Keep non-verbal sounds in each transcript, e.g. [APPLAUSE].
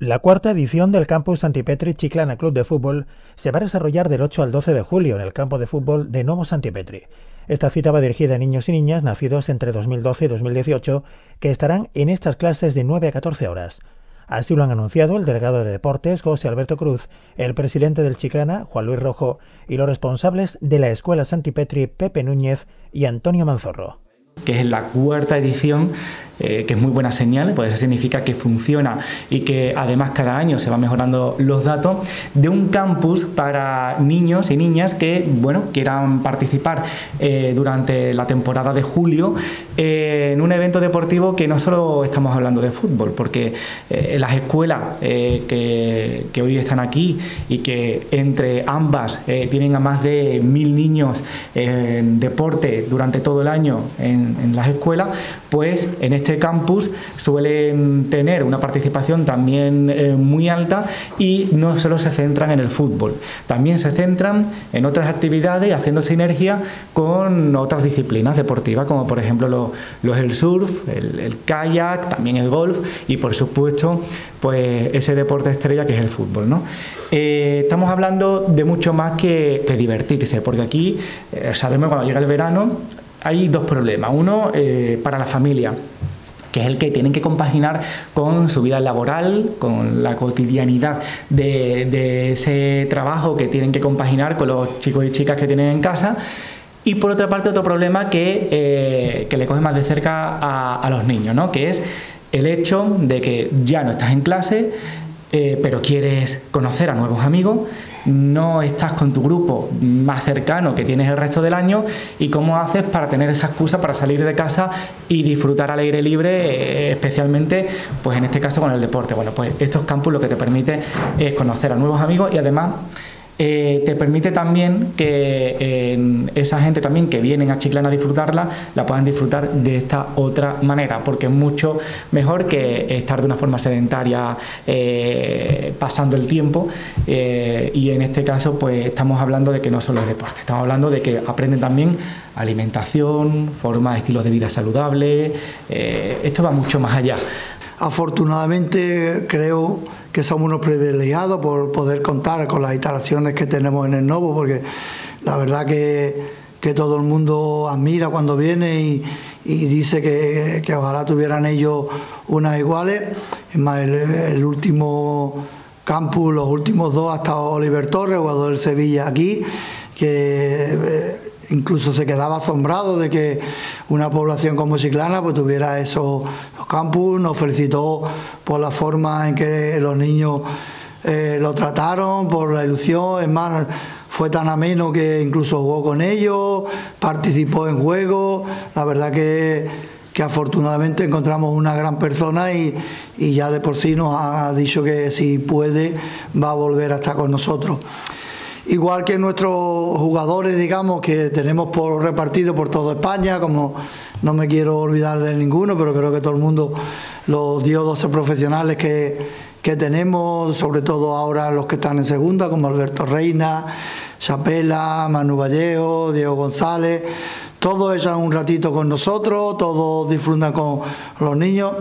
La cuarta edición del Campus Santipetri Chiclana Club de Fútbol se va a desarrollar del 8 al 12 de julio en el campo de fútbol de Novo Santipetri. Esta cita va dirigida a niños y niñas nacidos entre 2012 y 2018 que estarán en estas clases de 9 a 14 horas. Así lo han anunciado el delegado de Deportes, José Alberto Cruz, el presidente del Chiclana, Juan Luis Rojo, y los responsables de la Escuela Santipetri, Pepe Núñez y Antonio Manzorro que es la cuarta edición eh, que es muy buena señal, pues eso significa que funciona y que además cada año se van mejorando los datos de un campus para niños y niñas que bueno quieran participar eh, durante la temporada de julio eh, en un evento deportivo que no solo estamos hablando de fútbol, porque las escuelas que, que, hoy están aquí y que entre ambas tienen a más de mil niños en deporte durante todo el año en, en las escuelas, pues en este este campus suelen tener una participación también eh, muy alta y no solo se centran en el fútbol, también se centran en otras actividades haciendo sinergia con otras disciplinas deportivas, como por ejemplo lo, es el surf, el, kayak, también el golf y por supuesto pues ese deporte estrella que es el fútbol. ¿no? Eh, estamos hablando de mucho más que, divertirse, porque aquí eh, sabemos cuando llega el verano hay dos problemas. Uno, para la familia que es el que tienen que compaginar con su vida laboral, con la cotidianidad de, ese trabajo que tienen que compaginar con los chicos y chicas que tienen en casa. Y por otra parte, otro problema que, eh, le coge más de cerca a, los niños, ¿no? que es el hecho de que ya no estás en clase, eh, pero quieres conocer a nuevos amigos, no estás con tu grupo más cercano que tienes el resto del año y cómo haces para tener esa excusa para salir de casa y disfrutar al aire libre, eh, especialmente pues en este caso con el deporte. Bueno, pues estos campos lo que te permite es conocer a nuevos amigos y además eh, te permite también que esa gente también que vienen a Chiclana a disfrutarla, la puedan disfrutar de esta otra manera, porque es mucho mejor que estar de una forma sedentaria eh, pasando el tiempo eh, y en este caso pues estamos hablando de que no solo es deporte, estamos hablando de que aprenden también alimentación, formas, estilos de vida saludables, esto va mucho más allá. Afortunadamente creo que somos unos privilegiados por poder contar con las instalaciones que tenemos en el Novo, porque la verdad que, todo el mundo admira cuando viene y, dice que, ojalá tuvieran ellos unas iguales. Es más, el, último campus, los últimos dos, ha estado Oliver Torres, jugador del Sevilla aquí, que eh, incluso se quedaba asombrado de que una población como Chiclana pues tuviera esos campus, nos felicitó por la forma en que los niños eh, lo trataron, por la ilusión, es más, fue tan ameno que incluso jugó con ellos, participó en juegos, la verdad que, afortunadamente encontramos una gran persona y, y ya de por sí nos ha dicho que si puede va a volver a estar con nosotros igual que nuestros jugadores, digamos, que tenemos por repartido por toda España, como no me quiero olvidar de ninguno, pero creo que todo el mundo, los 10 o 12 profesionales que, tenemos, sobre todo ahora los que están en segunda, como Alberto Reina, Chapela, Manu Vallejo, Diego González, todos echan un ratito con nosotros, todos disfrutan con los niños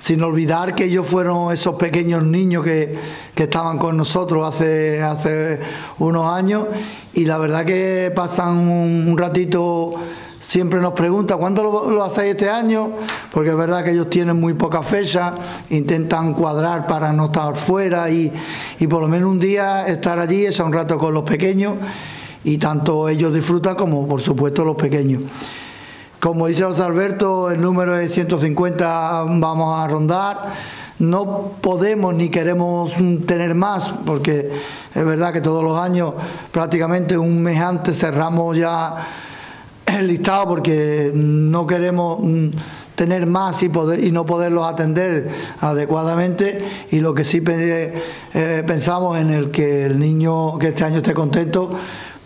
sin olvidar que ellos fueron esos pequeños niños que, estaban con nosotros hace, hace unos años y la verdad que pasan un, ratito, siempre nos preguntan, ¿cuándo lo, hacéis este año? Porque es verdad que ellos tienen muy poca fecha, intentan cuadrar para no estar fuera y, y por lo menos un día estar allí, echar un rato con los pequeños y tanto ellos disfrutan como por supuesto los pequeños. Como dice José Alberto, el número de 150 vamos a rondar. No podemos ni queremos tener más, porque es verdad que todos los años, prácticamente un mes antes, cerramos ya el listado porque no queremos tener más y no poderlos atender adecuadamente y lo que sí eh, pensamos en el que el niño que este año esté contento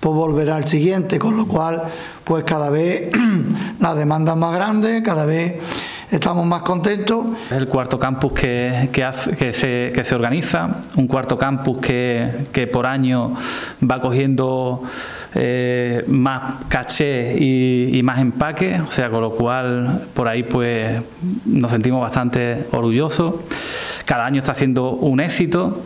pues volverá al siguiente, con lo cual pues cada vez [CLEARS THROAT] la demanda es más grande, cada vez estamos más contentos. Es el cuarto campus que, que, se, que se, organiza, un cuarto campus que, por año va cogiendo eh, más caché y, y, más empaque, o sea, con lo cual por ahí pues nos sentimos bastante orgullosos. cada año está siendo un éxito.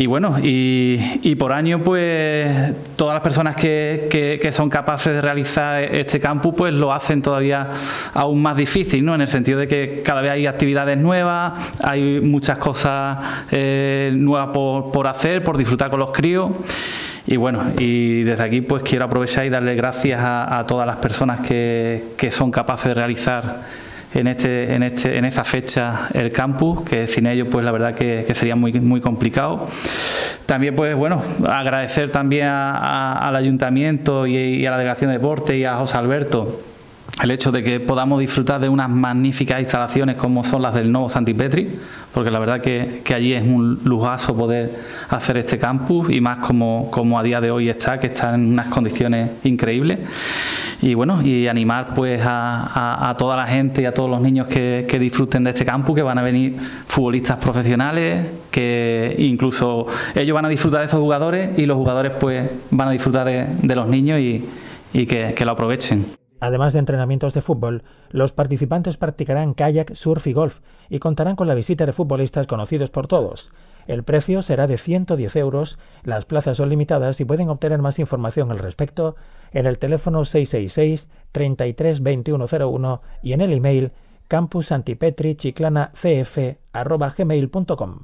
Y bueno, y, por año, pues todas las personas que, son capaces de realizar este campus, pues lo hacen todavía aún más difícil, ¿no? En el sentido de que cada vez hay actividades nuevas, hay muchas cosas eh, nuevas por, por hacer, por disfrutar con los críos. Y bueno, y desde aquí pues quiero aprovechar y darle gracias a, todas las personas que, que, son capaces de realizar en este, en este, en esta fecha el campus, que sin ellos pues la verdad que, sería muy, muy complicado. También pues bueno, agradecer también al ayuntamiento y, a la delegación de deporte y a José Alberto el hecho de que podamos disfrutar de unas magníficas instalaciones como son las del nuevo Santipetri, porque la verdad que, allí es un lujazo poder hacer este campus y más como, como a día de hoy está, que está en unas condiciones increíbles. Y bueno, y animar pues a, toda la gente y a todos los niños que, disfruten de este campus, que van a venir futbolistas profesionales, que incluso ellos van a disfrutar de estos jugadores y los jugadores pues van a disfrutar de, los niños y, que lo aprovechen. Además de entrenamientos de fútbol, los participantes practicarán kayak, surf y golf y contarán con la visita de futbolistas conocidos por todos. El precio será de 110 euros, las plazas son limitadas y pueden obtener más información al respecto en el teléfono 666 33 2101 y en el email campusantipetri.gmail.com